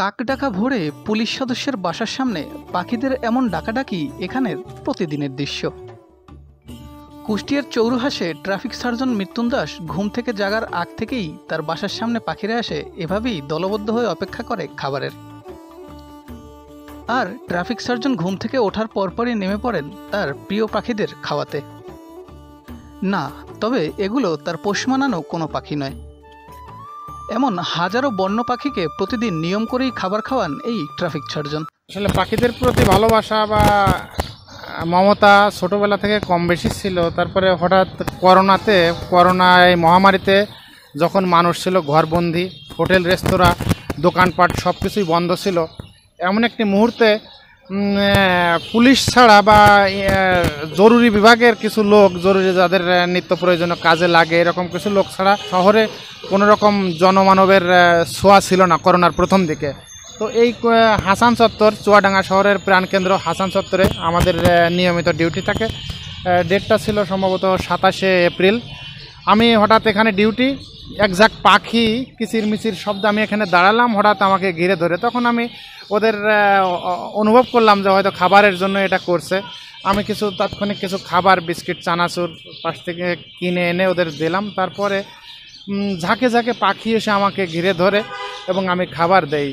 কাক ডাকা ভোরে পুলিশ সদস্যের বাসার সামনে পাখিদের এমন ডাকাডাকি এখানের প্রতিদিনের দৃশ্য। কুষ্টিয়ার চৌরহাসে ট্রাফিক সার্জন মৃত্যুন দাস ঘুম থেকে জাগার আগ থেকেই তার বাসার সামনে পাখিরা আসে এভাবেই দলবদ্ধ হয়ে অপেক্ষা করে খাবারের। আর ট্রাফিক সার্জন ঘুম থেকে ওঠার পরপরই নেমে পড়েন তার প্রিয় পাখিদের খাওয়াতে। না, তবে এগুলো তার পোষ মানানো কোনো পাখি নয়। এমন হাজারো বন্য পাখিকে প্রতিদিন নিয়ম করেই খাবার খাওয়ান এই ট্রাফিক সার্জন আসলে পাখিদের প্রতি ভালোবাসা বা মমতা ছোটোবেলা থেকে কম বেশি ছিল, তারপরে হঠাৎ করোনাতে করোনা এই মহামারীতে যখন মানুষ ছিল ঘরবন্দি, হোটেল, রেস্তোরাঁ, দোকানপাট সব কিছুই বন্ধ ছিল, এমন একটি মুহূর্তে পুলিশ ছাড়া বা জরুরি বিভাগের কিছু লোক, জরুরি যাদের নিত্য প্রয়োজনীয় কাজে লাগে, এরকম কিছু লোক ছাড়া শহরে কোনো রকম জনমানবের ছোঁয়া ছিল না করোনার প্রথম দিকে। তো এই হাসান চত্বর, চুয়াডাঙ্গা শহরের প্রাণকেন্দ্র হাসান চত্বরে আমাদের নিয়মিত ডিউটি থাকে। ডেটটা ছিল সম্ভবত সাতাশে এপ্রিল। আমি হঠাৎ এখানে ডিউটি একজাক্ট পাখি, কিচির মিচির শব্দ আমি এখানে দাঁড়ালাম, হঠাৎ আমাকে ঘিরে ধরে। তখন আমি ওদের অনুভব করলাম যে হয়তো খাবারের জন্য এটা করছে। আমি কিছু, তাৎক্ষণিক কিছু খাবার, বিস্কিট, চানাচুর পাশ থেকে কিনে এনে ওদের দিলাম। তারপরে ঝাঁকে ঝাঁকে পাখি এসে আমাকে ঘিরে ধরে এবং আমি খাবার দেই।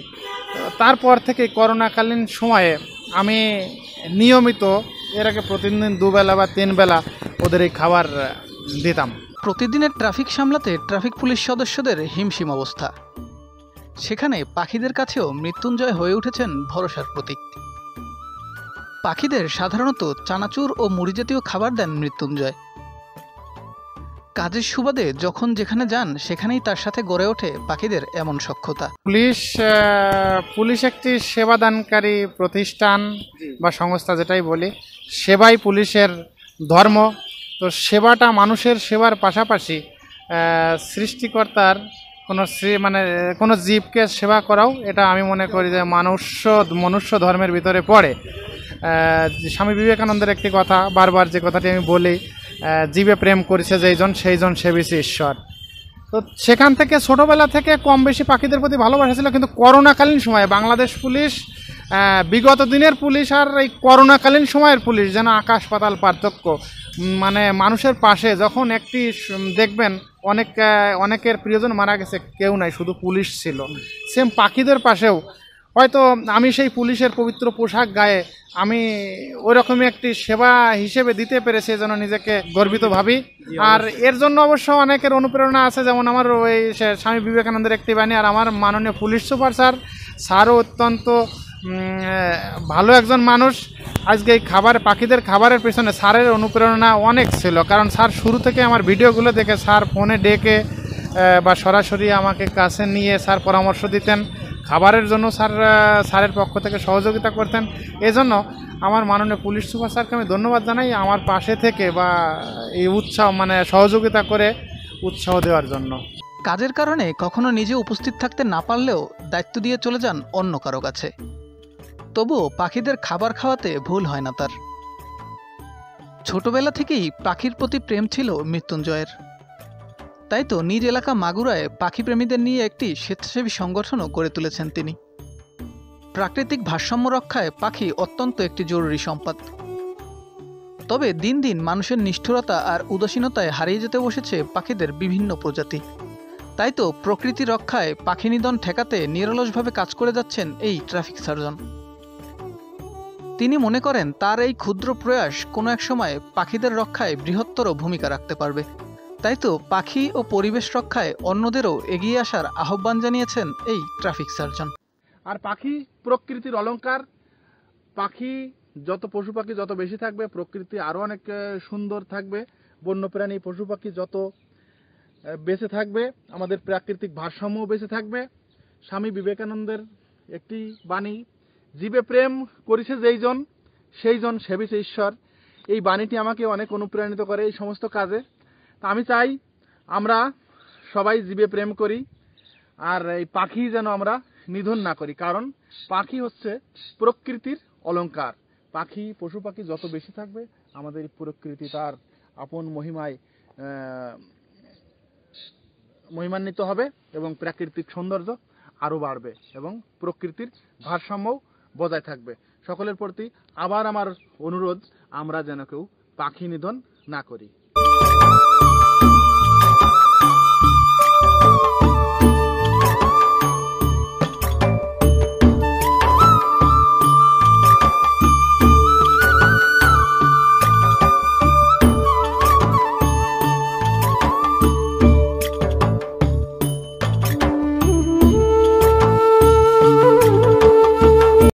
তারপর থেকে করোনাকালীন সময়ে আমি নিয়মিত, এর আগে প্রতিদিন দুবেলা বা তিনবেলা ওদের এই খাবার দিতাম। প্রতিদিনের ট্রাফিক সামলাতে ট্রাফিক পুলিশ সদস্যদের হিমশিম অবস্থা। সেখানে পাখিদের কাছেও মৃত্যুঞ্জয় হয়ে উঠেছেন ভরসার প্রতীক। পাখিদের সাধারণত চানাচুর ও মুড়ি জাতীয় খাবার দেন মৃত্যুঞ্জয়। কাজের সুবাদে যখন যেখানে যান সেখানেই তার সাথে গড়ে ওঠে পাখিদের এমন সক্ষতা। পুলিশ পুলিশ একটি সেবাদানকারী প্রতিষ্ঠান বা সংস্থা যেটাই বলি সেবাই পুলিশের ধর্ম। তো সেবাটা মানুষের সেবার পাশাপাশি সৃষ্টিকর্তার কোনো মানে কোনো জীবকে সেবা করাও, এটা আমি মনে করি যে মনুষ্য মনুষ্য ধর্মের ভিতরে পড়ে। স্বামী বিবেকানন্দের একটি কথা, বারবার যে কথাটি আমি বলি জীবে প্রেম করেছে যেইজন, সেইজন সেবিছে ঈশ্বর। তো সেখান থেকে ছোটোবেলা থেকে কম বেশি পাখিদের প্রতি ভালোবাসা ছিল, কিন্তু করোনাকালীন সময়ে বাংলাদেশ পুলিশ বিগত দিনের পুলিশ আর এই করোনাকালীন সময়ের পুলিশ যেন আকাশ পাতাল পার্থক্য মানে মানুষের পাশে যখন একটি দেখবেন অনেক অনেকের প্রিয়জন মারা গেছে কেউ নাই শুধু পুলিশ ছিল। সেম পাখিদের পাশেও হয়তো আমি সেই পুলিশের পবিত্র পোশাক গায়ে আমি ওই রকমই একটি সেবা হিসেবে দিতে পেরেছি যেন নিজেকে গর্বিত ভাবি। আর এর জন্য অবশ্য অনেকের অনুপ্রেরণা আছে যেমন আমার ওই সে- স্বামী বিবেকানন্দের একটি বাণী আর আমার মাননীয় পুলিশ সুপার স্যার স্যারও অত্যন্ত ভালো একজন মানুষ। আজকে এই খাবার, পাখিদের খাবারের পেছনে স্যারের অনুপ্রেরণা অনেক ছিল। কারণ স্যার শুরু থেকে আমার ভিডিওগুলো দেখে স্যার ফোনে ডেকে বা সরাসরি আমাকে কাছে নিয়ে স্যার পরামর্শ দিতেন। খাবারের জন্য স্যার স্যারের পক্ষ থেকে সহযোগিতা করতেন। এজন্য আমার মাননীয় পুলিশ সুপার স্যারকে আমি ধন্যবাদ জানাই আমার পাশে থেকে বা এই উৎসাহ মানে সহযোগিতা করে উৎসাহ দেওয়ার জন্য। কাজের কারণে কখনো নিজে উপস্থিত থাকতে না পারলেও দায়িত্ব দিয়ে চলে যান অন্য কারও কাছে। তবুও পাখিদের খাবার খাওয়াতে ভুল হয় না তার। ছোটবেলা থেকেই পাখির প্রতি প্রেম ছিল মৃত্যুঞ্জয়ের। তাই তো নিজ এলাকা মাগুরায় পাখি প্রেমীদের নিয়ে একটি স্বেচ্ছাসেবী সংগঠনও গড়ে তুলেছেন তিনি। প্রাকৃতিক ভারসাম্য রক্ষায় পাখি অত্যন্ত একটি জরুরি সম্পদ। তবে দিন দিন মানুষের নিষ্ঠুরতা আর উদাসীনতায় হারিয়ে যেতে বসেছে পাখিদের বিভিন্ন প্রজাতি। তাই তো প্রকৃতি রক্ষায় পাখি নিধন ঠেকাতে নিরলসভাবে কাজ করে যাচ্ছেন এই ট্রাফিক সার্জন। তিনি মনে করেন তার এই ক্ষুদ্র প্রয়াস কোনো এক সময় পাখিদের রক্ষায় বৃহত্তর ভূমিকা রাখতে পারবে। তাই তো পাখি ও পরিবেশ রক্ষায় অন্যদেরও এগিয়ে আসার আহ্বান জানিয়েছেন এই ট্রাফিক সার্জন। আর পাখি প্রকৃতির অলংকার পাখি যত পশু পাখি যত বেশি থাকবে, প্রকৃতি আরও অনেক সুন্দর থাকবে, বন্যপ্রাণী, পশু পাখি যত বেঁচে থাকবে, আমাদের প্রাকৃতিক ভারসাম্যও বেঁচে থাকবে। স্বামী বিবেকানন্দের একটি বাণী জীবে প্রেম করেছে যেইজন সেইজন সেবিছে ঈশ্বর। এই বাণীটি আমাকে অনেক অনুপ্রাণিত করে এই সমস্ত কাজে। তা আমি চাই আমরা সবাই জীবে প্রেম করি আর এই পাখি যেন আমরা নিধন না করি। কারণ পাখি হচ্ছে প্রকৃতির অলংকার। পাখি, পশু পাখি যত বেশি থাকবে, আমাদের প্রকৃতি তার আপন মহিমায় মহিমান্বিত হবে এবং প্রাকৃতিক সৌন্দর্য আরও বাড়বে এবং প্রকৃতির ভারসাম্যও বজায় থাকবে। সকলের প্রতি আবার আমার অনুরোধ আমরা যেন কেউ পাখি নিধন না করি।